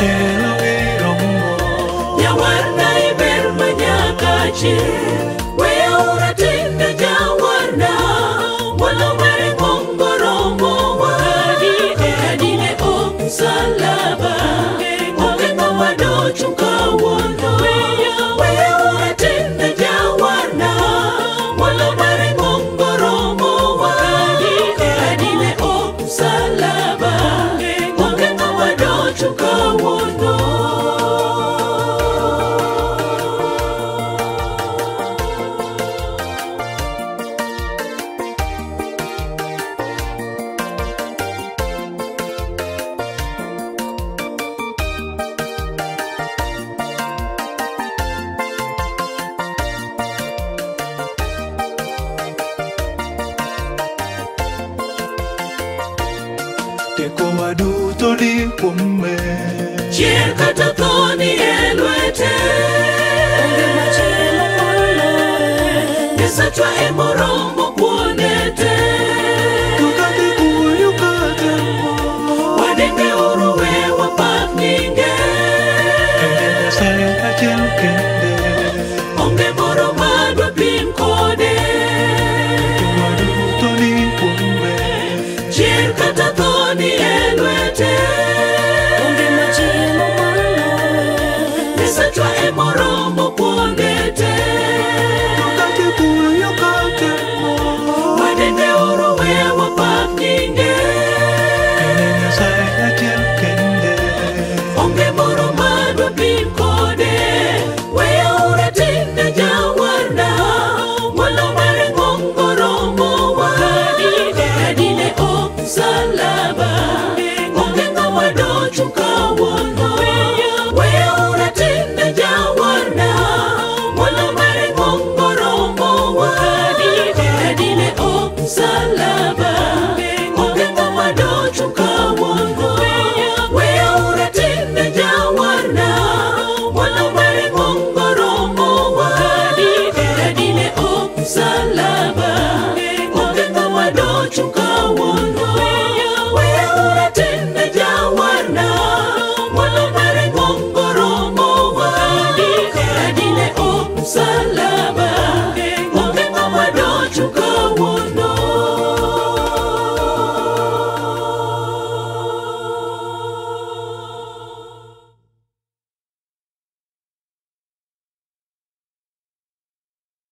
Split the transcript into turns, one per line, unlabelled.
chelo iromo Nyawana iber manyaka chelo ke koma duto ni kuome chier kata thoni e lwete nesachwa emo